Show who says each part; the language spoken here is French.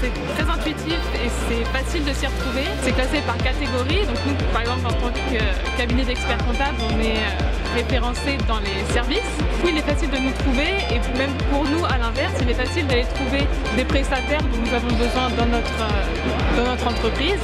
Speaker 1: c'est très intuitif et c'est facile de s'y retrouver. C'est classé par catégorie, donc nous par exemple en tant que euh, cabinet d'experts comptables, on est euh, référencé dans les services. Du coup il est facile de nous trouver et même pour nous à l'inverse, il est facile d'aller trouver des prestataires dont nous avons besoin dans notre euh, entreprise.